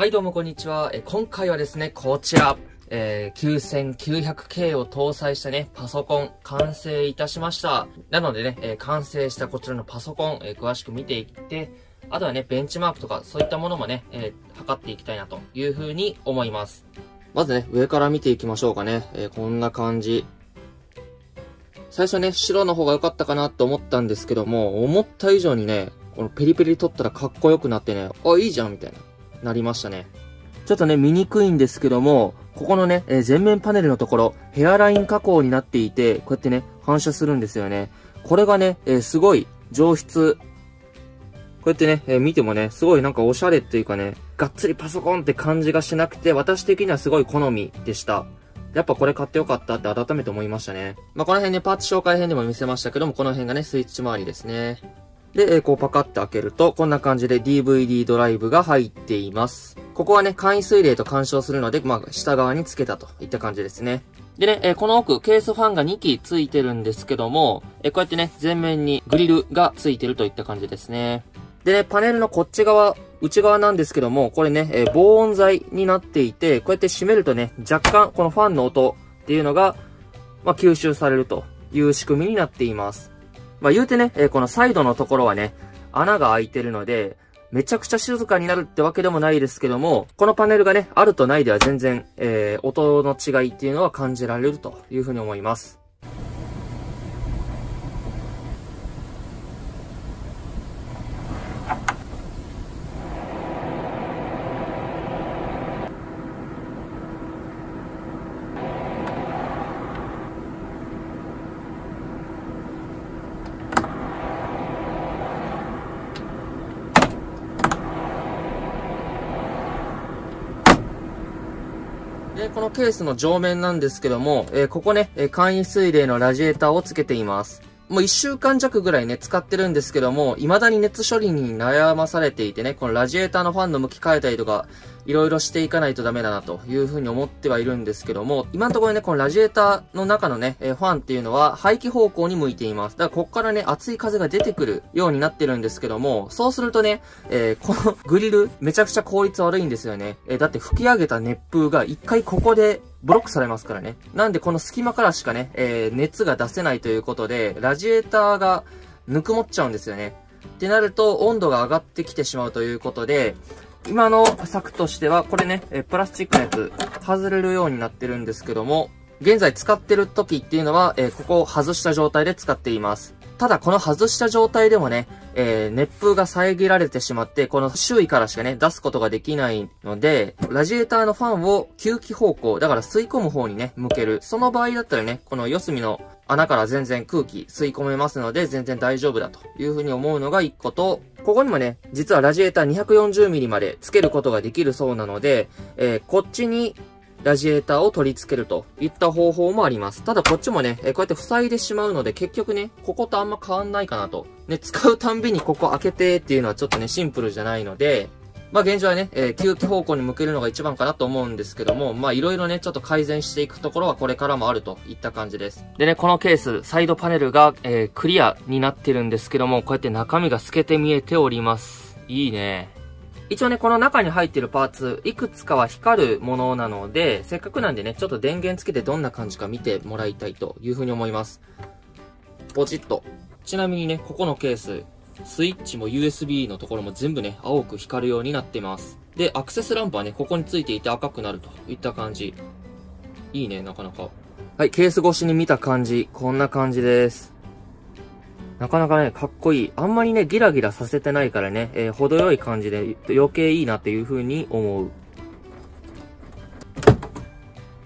はい、どうもこんにちは。え今回はですね、こちら、えー、9900K を搭載したね、パソコン、完成いたしました。なのでね、えー完成したこちらのパソコン、えー詳しく見ていって、あとはね、ベンチマークとか、そういったものもね、え測っていきたいなというふうに思います。まずね、上から見ていきましょうかね。えこんな感じ。最初ね、白の方が良かったかなと思ったんですけども、思った以上にね、このペリペリ取ったらかっこよくなってね、あ、いいじゃんみたいな、なりましたね。ちょっとね、見にくいんですけども、ここのね、えー前面パネルのところ、ヘアライン加工になっていて、こうやってね、反射するんですよね。これがね、えーすごい上質。こうやってね、えー見てもね、すごいなんかおしゃれっていうかね、がっつりパソコンって感じがしなくて、私的にはすごい好みでした。やっぱこれ買ってよかったって改めて思いましたね。まあ、この辺ね、パーツ紹介編でも見せましたけども、この辺がね、スイッチ周りですね。で、えこうパカって開けると、こんな感じで DVD ドライブが入っています。ここはね、簡易水冷と干渉するので、まあ、下側につけたといった感じですね。でね、えこの奥、ケースファンが2機ついてるんですけども、えこうやってね、前面にグリルがついてるといった感じですね。でね、パネルのこっち側、内側なんですけども、これね、え防音材になっていて、こうやって閉めるとね、若干このファンの音っていうのが、まあ、吸収されるという仕組みになっています。まあ、言うてね、えこのサイドのところはね、穴が開いてるので、めちゃくちゃ静かになるってわけでもないですけども、このパネルがね、あるとないでは全然、えー音の違いっていうのは感じられるというふうに思います。で、このケースの上面なんですけども、えーここね、え簡易水冷のラジエーターをつけています。もう一週間弱ぐらいね、使ってるんですけども、未だに熱処理に悩まされていてね、このラジエーターのファンの向き変えたりとか、いろいろしていかないとダメだなというふうに思ってはいるんですけども、今のところね、このラジエーターの中のね、えファンっていうのは排気方向に向いています。だからここからね、熱い風が出てくるようになってるんですけども、そうするとね、えーこのグリル、めちゃくちゃ効率悪いんですよね。えーだって吹き上げた熱風が一回ここでブロックされますからね。なんでこの隙間からしかね、えー熱が出せないということで、ラジエーターがぬくもっちゃうんですよね。ってなると、温度が上がってきてしまうということで、今の策としては、これね、えプラスチックのやつ、外れるようになってるんですけども、現在使ってる時っていうのは、えーここを外した状態で使っています。ただ、この外した状態でもね、えー熱風が遮られてしまって、この周囲からしかね、出すことができないので、ラジエーターのファンを吸気方向、だから吸い込む方にね、向ける。その場合だったらね、この四隅の穴から全然空気吸い込めますので、全然大丈夫だというふうに思うのが一個と、ここにもね、実はラジエーター 240mm までつけることができるそうなので、えーこっちにラジエーターを取り付けるといった方法もあります。ただこっちもね、えこうやって塞いでしまうので結局ね、こことあんま変わんないかなと。ね、使うたんびにここ開けてっていうのはちょっとね、シンプルじゃないので、まあ現状はね、えー吸気方向に向けるのが一番かなと思うんですけども、まあいろいろね、ちょっと改善していくところはこれからもあるといった感じです。でね、このケース、サイドパネルが、えークリアになってるんですけども、こうやって中身が透けて見えております。いいね。一応ね、この中に入ってるパーツ、いくつかは光るものなので、せっかくなんでね、ちょっと電源つけてどんな感じか見てもらいたいというふうに思います。ポチッと。ちなみにね、ここのケース、スイッチも USB のところも全部ね、青く光るようになってます。で、アクセスランプはね、ここについていて赤くなるといった感じ。いいね、なかなか。はい、ケース越しに見た感じ、こんな感じです。なかなかね、かっこいい。あんまりね、ギラギラさせてないからね、えー程よい感じで余計いいなっていう風に思う。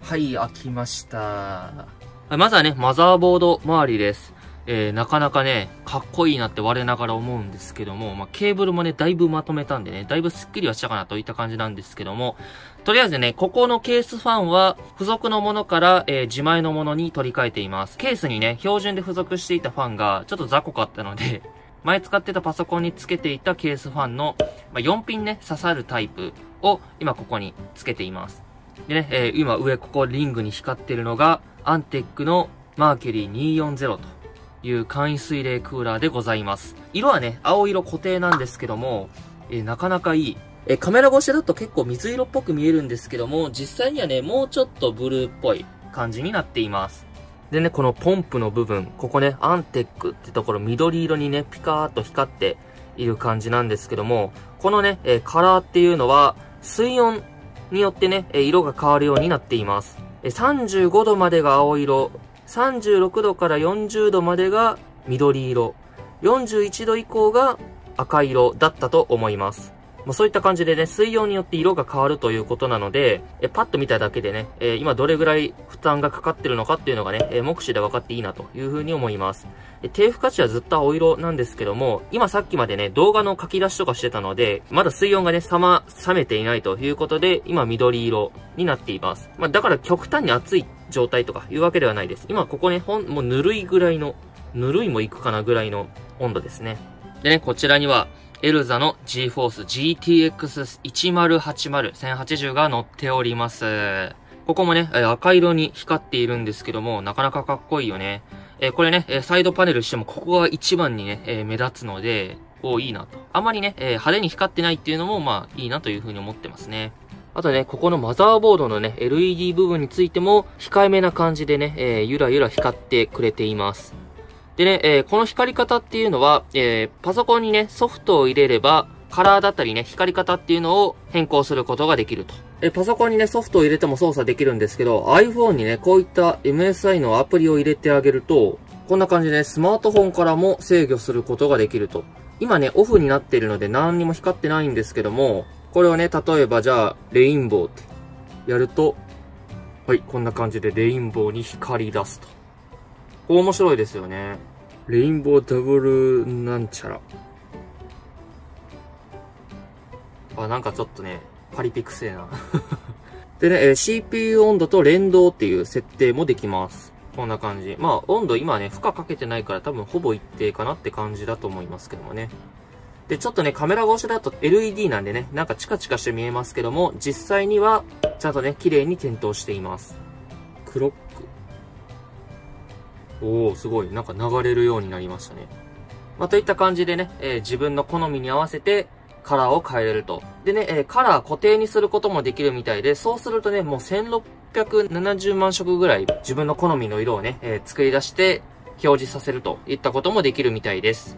はい、開きました。はいまずはね、マザーボード周りです。えー、なかなかね、かっこいいなって我ながら思うんですけども、まあ、ケーブルもね、だいぶまとめたんでね、だいぶスッキリはしたかなといった感じなんですけども、とりあえずね、ここのケースファンは、付属のものから、えー自前のものに取り替えています。ケースにね、標準で付属していたファンが、ちょっと雑魚かったので、前使ってたパソコンにつけていたケースファンの、まあ、4ピンね、刺さるタイプを、今ここにつけています。でね、えー今上ここリングに光ってるのが、アンテックのマーキュリー240という簡易水冷クーラーでございます。色はね、青色固定なんですけども、えーなかなかいい。えカメラ越しだと結構水色っぽく見えるんですけども、実際にはね、もうちょっとブルーっぽい感じになっています。でね、このポンプの部分、ここね、アンテックってところ緑色にね、ピカーっと光っている感じなんですけども、このね、えカラーっていうのは、水温によってね、え色が変わるようになっています。35度までが青色、36度から40度までが緑色、41度以降が赤色だったと思います。まあ、そういった感じでね、水温によって色が変わるということなので、えパッと見ただけでね、えー、今どれぐらい負担がかかってるのかっていうのがね、えー、目視で分かっていいなというふうに思います。低負荷値はずっと青色なんですけども、今さっきまでね、動画の書き出しとかしてたので、まだ水温がね、冷ま、冷めていないということで、今緑色になっています。まあ、だから極端に熱い状態とかいうわけではないです。今ここね、ほん、もうぬるいぐらいの、ぬるいもいくかなぐらいの温度ですね。でね、こちらには、エルザの GForce GTX1080 1080が載っております。ここもね、赤色に光っているんですけども、なかなかかっこいいよね。えこれね、サイドパネルしてもここが一番にね、え目立つので、おいいなと。あまりね、え派手に光ってないっていうのも、まあ、いいなというふうに思ってますね。あとね、ここのマザーボードのね、LED 部分についても、控えめな感じでね、えー、ゆらゆら光ってくれています。でね、えー、この光り方っていうのは、えー、パソコンにね、ソフトを入れれば、カラーだったりね、光り方っていうのを変更することができると。え、パソコンにね、ソフトを入れても操作できるんですけど、iPhone にね、こういった MSI のアプリを入れてあげると、こんな感じでね、スマートフォンからも制御することができると。今ね、オフになっているので何にも光ってないんですけども、これをね、例えばじゃあ、レインボーってやると、はい、こんな感じでレインボーに光り出すと。面白いですよね。レインボーダブルなんちゃら。あ、なんかちょっとね、パリピクセえな。でね、え CPU 温度と連動っていう設定もできます。こんな感じ。まあ、温度今ね、負荷かけてないから多分ほぼ一定かなって感じだと思いますけどもね。で、ちょっとね、カメラ越しだと LED なんでね、なんかチカチカして見えますけども、実際には、ちゃんとね、綺麗に点灯しています。クロック。おおすごい。なんか流れるようになりましたね。まあ、といった感じでね、えー、自分の好みに合わせてカラーを変えれると。でね、えー、カラー固定にすることもできるみたいで、そうするとね、もう1670万色ぐらい自分の好みの色をね、えー、作り出して表示させるといったこともできるみたいです。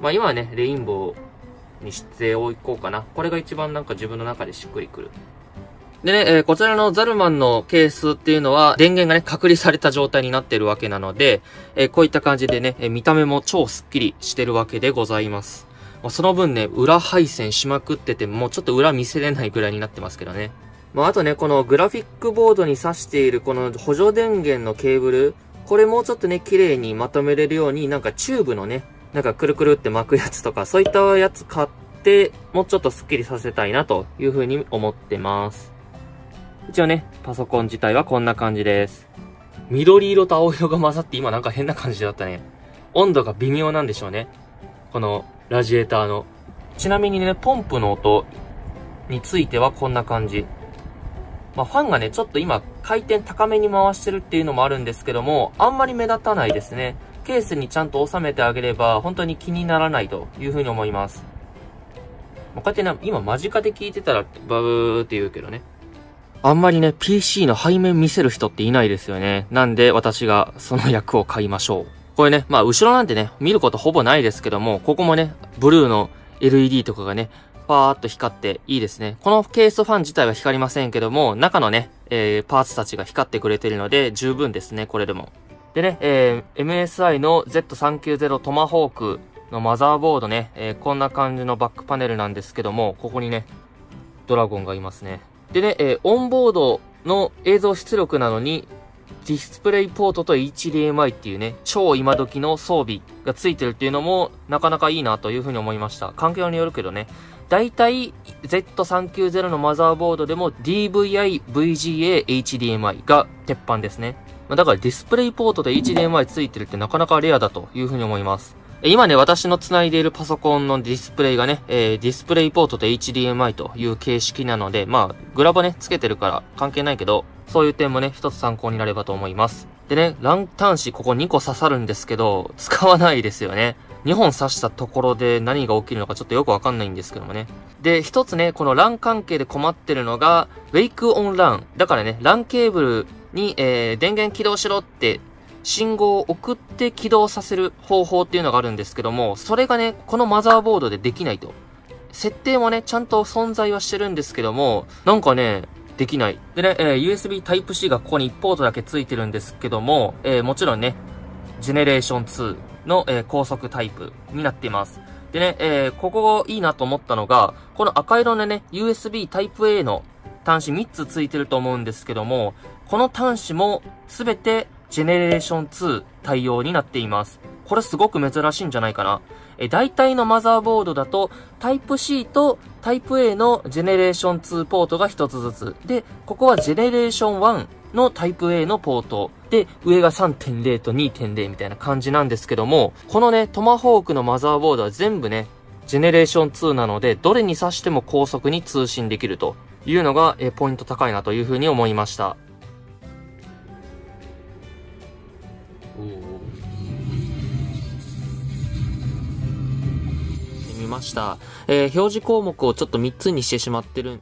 まあ今はね、レインボーにしておこうかな。これが一番なんか自分の中でしっくりくる。でね、えー、こちらのザルマンのケースっていうのは、電源がね、隔離された状態になってるわけなので、えー、こういった感じでね、えー、見た目も超スッキリしてるわけでございます。まあ、その分ね、裏配線しまくってて、もうちょっと裏見せれないぐらいになってますけどね。まあ、あとね、このグラフィックボードに挿しているこの補助電源のケーブル、これもうちょっとね、綺麗にまとめれるように、なんかチューブのね、なんかくるくるって巻くやつとか、そういったやつ買って、もうちょっとスッキリさせたいなというふうに思ってます。一応ね、パソコン自体はこんな感じです。緑色と青色が混ざって今なんか変な感じだったね。温度が微妙なんでしょうね。このラジエーターの。ちなみにね、ポンプの音についてはこんな感じ。まあ、ファンがね、ちょっと今回転高めに回してるっていうのもあるんですけども、あんまり目立たないですね。ケースにちゃんと収めてあげれば、本当に気にならないというふうに思います。こうやってね、今間近で聞いてたらバブーって言うけどね。あんまりね、PC の背面見せる人っていないですよね。なんで私がその役を買いましょう。これね、まあ後ろなんてね、見ることほぼないですけども、ここもね、ブルーの LED とかがね、パーっと光っていいですね。このケースファン自体は光りませんけども、中のね、えー、パーツたちが光ってくれてるので、十分ですね、これでも。でね、えー、MSI の Z390 トマホークのマザーボードね、えー、こんな感じのバックパネルなんですけども、ここにね、ドラゴンがいますね。でね、えー、オンボードの映像出力なのに、ディスプレイポートと HDMI っていうね、超今時の装備がついてるっていうのも、なかなかいいなというふうに思いました。環境によるけどね。だいたい Z390 のマザーボードでも DVI、VGA、HDMI が鉄板ですね。まだからディスプレイポートで HDMI ついてるってなかなかレアだというふうに思います。今ね、私の繋いでいるパソコンのディスプレイがね、えー、ディスプレイポートと HDMI という形式なので、まあ、グラボね、つけてるから関係ないけど、そういう点もね、一つ参考になればと思います。でね、ランタン紙ここ2個刺さるんですけど、使わないですよね。2本刺したところで何が起きるのかちょっとよくわかんないんですけどもね。で、一つね、この LAN 関係で困ってるのが、Wake on LAN。だからね、LAN ケーブルに、えー、電源起動しろって信号を送って起動させる方法っていうのがあるんですけども、それがね、このマザーボードでできないと。設定もね、ちゃんと存在はしてるんですけども、なんかね、できない。でね、えー、USB Type-C がここに1ポートだけ付いてるんですけども、えー、もちろんね、ジェネレーション2の、えー、高速タイプになっています。でね、えー、ここいいなと思ったのが、この赤色のね、USB Type-A の端子3つ付いてると思うんですけども、この端子もすべてジェネレーション2対応になっています。これすごく珍しいんじゃないかな。え、大体のマザーボードだと、タイプ C とタイプ A のジェネレーション2ポートが1つずつ。で、ここはジェネレーション1のタイプ A のポート。で、上が3.0と2.0みたいな感じなんですけども、このね、トマホークのマザーボードは全部ね、ジェネレーション2なので、どれに挿しても高速に通信できるというのが、えポイント高いなというふうに思いました。みました。えー、表示項目をちょっと3つにしてしまってる